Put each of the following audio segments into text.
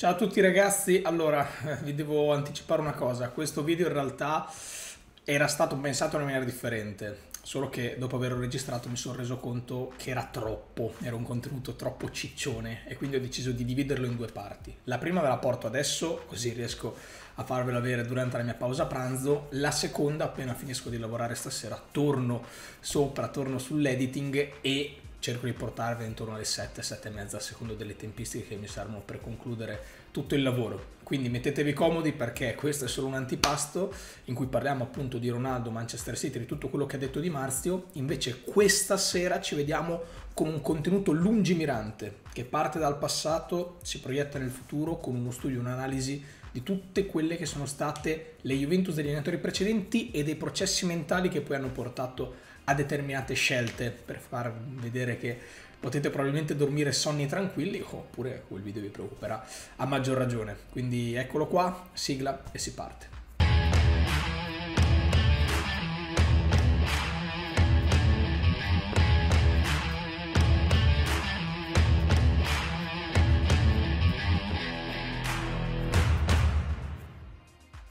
Ciao a tutti ragazzi, allora vi devo anticipare una cosa, questo video in realtà era stato pensato in maniera differente, solo che dopo averlo registrato mi sono reso conto che era troppo, era un contenuto troppo ciccione e quindi ho deciso di dividerlo in due parti. La prima ve la porto adesso, così riesco a farvela avere durante la mia pausa pranzo, la seconda appena finisco di lavorare stasera torno sopra, torno sull'editing e cerco di portarvi intorno alle 7, 7 e mezza, a secondo delle tempistiche che mi servono per concludere tutto il lavoro. Quindi mettetevi comodi perché questo è solo un antipasto in cui parliamo appunto di Ronaldo, Manchester City, di tutto quello che ha detto Di Marzio. Invece questa sera ci vediamo con un contenuto lungimirante che parte dal passato, si proietta nel futuro con uno studio, un'analisi di tutte quelle che sono state le Juventus degli allenatori precedenti e dei processi mentali che poi hanno portato a determinate scelte per far vedere che potete probabilmente dormire sonni tranquilli oppure quel video vi preoccuperà a maggior ragione. Quindi eccolo qua, sigla e si parte.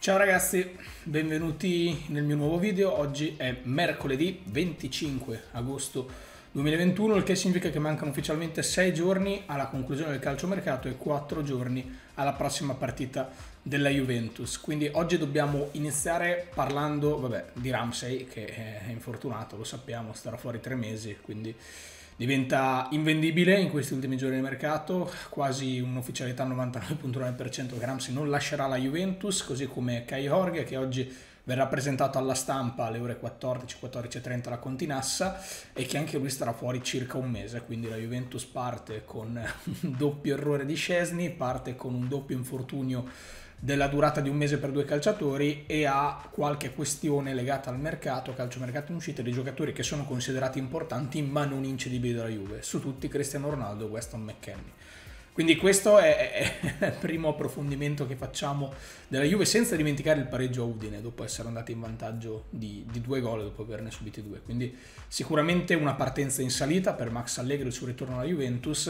Ciao ragazzi, benvenuti nel mio nuovo video. Oggi è mercoledì 25 agosto 2021, il che significa che mancano ufficialmente 6 giorni alla conclusione del calciomercato e 4 giorni alla prossima partita della Juventus. Quindi oggi dobbiamo iniziare parlando vabbè, di Ramsey che è infortunato, lo sappiamo, starà fuori 3 mesi, quindi diventa invendibile in questi ultimi giorni di mercato, quasi un'ufficialità 99.9% che Ramsey non lascerà la Juventus, così come Kai Jorge che oggi verrà presentato alla stampa alle ore 14, 14.30 alla Continassa e che anche lui starà fuori circa un mese, quindi la Juventus parte con un doppio errore di Scesni, parte con un doppio infortunio della durata di un mese per due calciatori e ha qualche questione legata al mercato, calciomercato in uscita di giocatori che sono considerati importanti ma non incedibili dalla Juve, su tutti Cristiano Ronaldo e Weston McKennie. Quindi questo è, il primo approfondimento che facciamo della Juve senza dimenticare il pareggio a Udine dopo essere andati in vantaggio di, di due gol dopo averne subiti due. Quindi sicuramente una partenza in salita per Max Allegri suo ritorno alla Juventus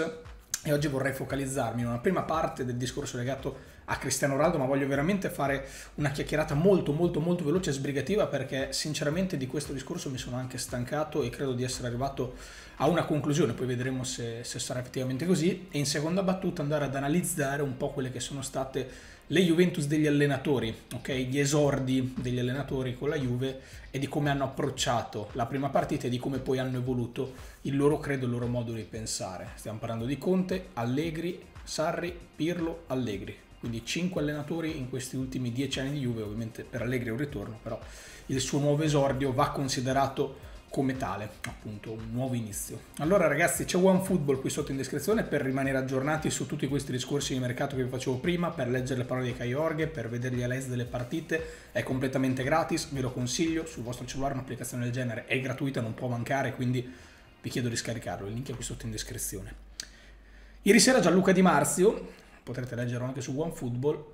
e oggi vorrei focalizzarmi in una prima parte del discorso legato a Cristiano Ronaldo, ma voglio veramente fare una chiacchierata molto molto molto veloce e sbrigativa perché sinceramente di questo discorso mi sono anche stancato e credo di essere arrivato a una conclusione, poi vedremo se, se sarà effettivamente così e in seconda battuta andare ad analizzare un po' quelle che sono state le Juventus degli allenatori, ok? Gli esordi degli allenatori con la Juve e di come hanno approcciato la prima partita e di come poi hanno evoluto il loro credo, il loro modo di pensare. Stiamo parlando di Conte, Allegri, Sarri, Pirlo, Allegri. Quindi 5 allenatori in questi ultimi 10 anni di Juve, ovviamente per Allegri è un ritorno, però il suo nuovo esordio va considerato come tale, appunto un nuovo inizio. Allora ragazzi c'è OneFootball qui sotto in descrizione per rimanere aggiornati su tutti questi discorsi di mercato che vi facevo prima, per leggere le parole di Kai Orghe, per vedere gli highlights delle partite, è completamente gratis, ve lo consiglio, sul vostro cellulare un'applicazione del genere è gratuita, non può mancare, quindi vi chiedo di scaricarlo, il link è qui sotto in descrizione. Ieri sera Gianluca Di Marzio, potrete leggerlo anche su OneFootball,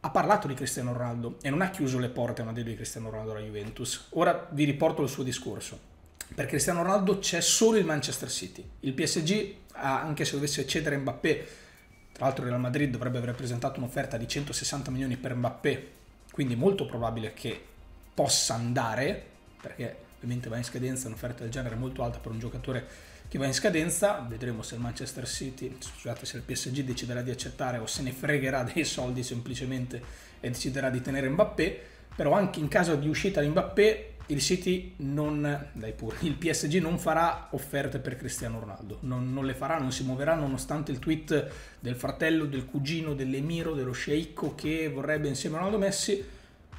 ha parlato di Cristiano Ronaldo e non ha chiuso le porte a una di Cristiano Ronaldo alla Juventus. Ora vi riporto il suo discorso per Cristiano Ronaldo c'è solo il Manchester City. Il PSG, anche se dovesse cedere Mbappé, tra l'altro il Real Madrid dovrebbe aver presentato un'offerta di 160 milioni per Mbappé, quindi molto probabile che possa andare, perché ovviamente va in scadenza, un'offerta del genere molto alta per un giocatore che va in scadenza, vedremo se il Manchester City, scusate, se il PSG deciderà di accettare o se ne fregherà dei soldi semplicemente e deciderà di tenere Mbappé, però anche in caso di uscita di Mbappé il City non, dai pure, il PSG non farà offerte per Cristiano Ronaldo, non, non, le farà, non si muoverà nonostante il tweet del fratello, del cugino, dell'emiro, dello sceicco che vorrebbe insieme a Ronaldo Messi,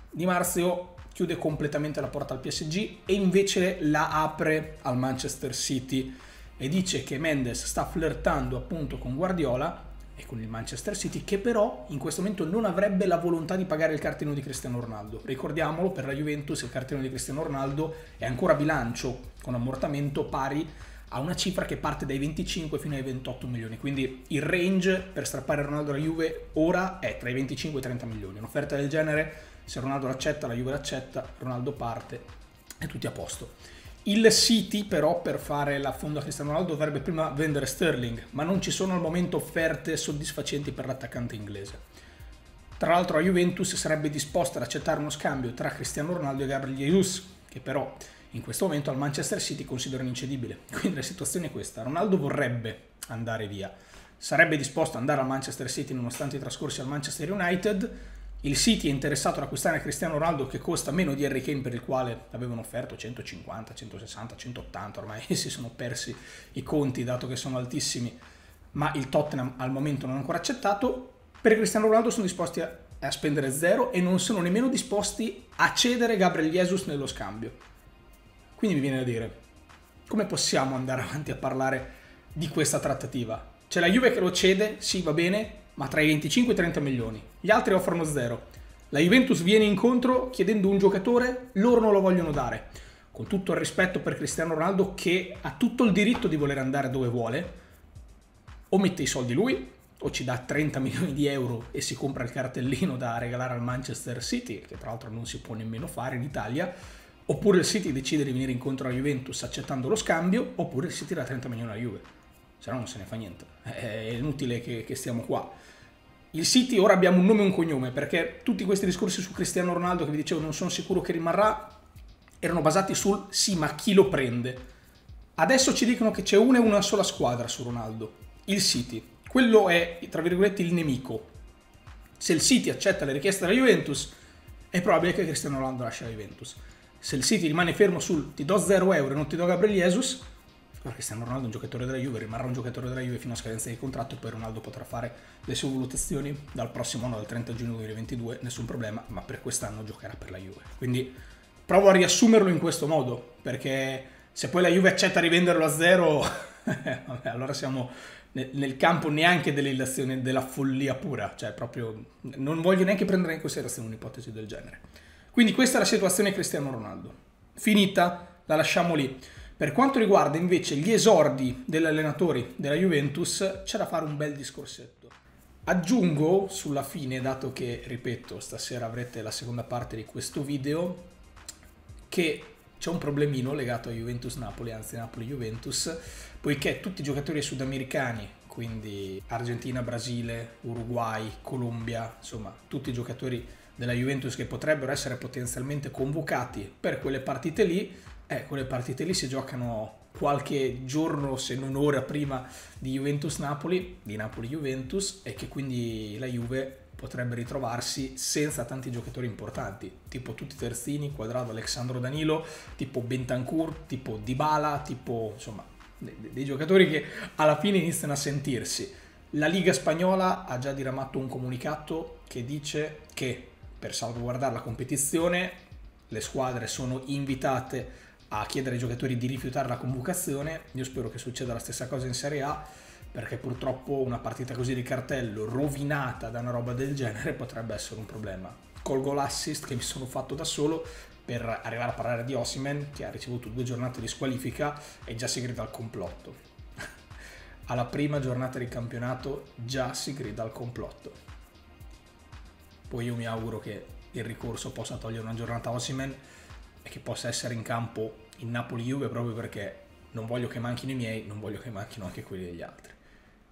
Di Marzio chiude completamente la porta al PSG e invece la apre al Manchester City e dice che Mendes sta flirtando appunto con Guardiola e con il Manchester City, che però in questo momento non avrebbe la volontà di pagare il cartellino di Cristiano Ronaldo. Ricordiamolo, per la Juventus il cartellino di Cristiano Ronaldo è ancora bilancio con ammortamento pari a una cifra che parte dai 25 fino ai 28 milioni. Quindi il range per strappare Ronaldo alla Juve ora è tra i 25 e i 30 milioni. Un'offerta del genere, se Ronaldo l'accetta, la Juve l'accetta, Ronaldo parte e tutti a posto. Il City però per fare la fonda Cristiano Ronaldo dovrebbe prima vendere Sterling, ma non ci sono al momento offerte soddisfacenti per l'attaccante inglese. Tra l'altro la Juventus sarebbe disposta ad accettare uno scambio tra Cristiano Ronaldo e Gabriel Jesus, che però in questo momento al Manchester City considerano incedibile. Quindi la situazione è questa, Ronaldo vorrebbe andare via, sarebbe disposto ad andare al Manchester City nonostante i trascorsi al Manchester United, il City è interessato ad acquistare Cristiano Ronaldo che costa meno di Harry Kane per il quale avevano offerto 150, 160, 180, ormai si sono persi i conti dato che sono altissimi, ma il Tottenham al momento non ha ancora accettato. Per Cristiano Ronaldo sono disposti a, a spendere zero e non sono nemmeno disposti a cedere Gabriel Jesus nello scambio. Quindi mi viene da dire, come possiamo andare avanti a parlare di questa trattativa? C'è la Juve che lo cede, sì va bene, ma tra i 25 e i 30 milioni. Gli altri offrono zero. La Juventus viene incontro chiedendo un giocatore, loro non lo vogliono dare. Con tutto il rispetto per Cristiano Ronaldo che ha tutto il diritto di voler andare dove vuole, o mette i soldi lui, o ci dà 30 milioni di euro e si compra il cartellino da regalare al Manchester City, che tra l'altro non si può nemmeno fare in Italia, oppure il City decide di venire incontro alla Juventus accettando lo scambio, oppure il City dà 30 milioni alla Juve. Se no non se ne fa niente. È inutile che, che stiamo qua. Il City ora abbiamo un nome e un cognome perché tutti questi discorsi su Cristiano Ronaldo che vi dicevo non sono sicuro che rimarrà erano basati sul sì ma chi lo prende. Adesso ci dicono che c'è una e una sola squadra su Ronaldo, il City. Quello è, tra virgolette, il nemico. Se il City accetta le richieste della Juventus, è probabile che Cristiano Ronaldo lasci la Juventus. Se il City rimane fermo sul ti do 0 euro e non ti do Gabriel Jesus, Cristiano Ronaldo è un giocatore della Juve, rimarrà un giocatore della Juve fino a scadenza di contratto e poi Ronaldo potrà fare le sue valutazioni dal prossimo anno, dal 30 giugno 2022, nessun problema, ma per quest'anno giocherà per la Juve. Quindi provo a riassumerlo in questo modo, perché se poi la Juve accetta rivenderlo a zero, vabbè, allora siamo nel campo neanche dell'illazione della follia pura, cioè proprio non voglio neanche prendere in considerazione un'ipotesi del genere. Quindi questa è la situazione Cristiano Ronaldo. Finita, la lasciamo lì. Per quanto riguarda invece gli esordi degli allenatori della Juventus, c'è da fare un bel discorsetto. Aggiungo sulla fine, dato che, ripeto, stasera avrete la seconda parte di questo video, che c'è un problemino legato a Juventus-Napoli, anzi Napoli-Juventus, poiché tutti i giocatori sudamericani, quindi Argentina, Brasile, Uruguay, Colombia, insomma tutti i giocatori della Juventus che potrebbero essere potenzialmente convocati per quelle partite lì, eh, quelle partite lì si giocano qualche giorno, se non ora prima di Juventus-Napoli, di Napoli-Juventus, e che quindi la Juve potrebbe ritrovarsi senza tanti giocatori importanti, tipo tutti terzini, Quadrado, Alexandro Danilo, tipo Bentancur, tipo Dybala, tipo insomma dei, dei giocatori che alla fine iniziano a sentirsi. La Liga Spagnola ha già diramato un comunicato che dice che per salvaguardare la competizione le squadre sono invitate a chiedere ai giocatori di rifiutare la convocazione. Io spero che succeda la stessa cosa in Serie A, perché purtroppo una partita così di cartello rovinata da una roba del genere potrebbe essere un problema. Colgo l'assist che mi sono fatto da solo per arrivare a parlare di Osimen, che ha ricevuto due giornate di squalifica e già si grida al complotto. Alla prima giornata di campionato già si grida al complotto. Poi io mi auguro che il ricorso possa togliere una giornata a Osimen e che possa essere in campo in Napoli-Juve proprio perché non voglio che manchino i miei, non voglio che manchino anche quelli degli altri.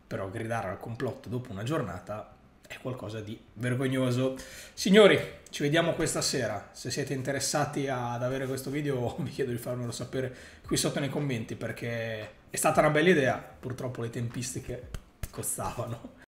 Però gridare al complotto dopo una giornata è qualcosa di vergognoso. Signori, ci vediamo questa sera. Se siete interessati ad avere questo video vi chiedo di farmelo sapere qui sotto nei commenti perché è stata una bella idea, purtroppo le tempistiche costavano.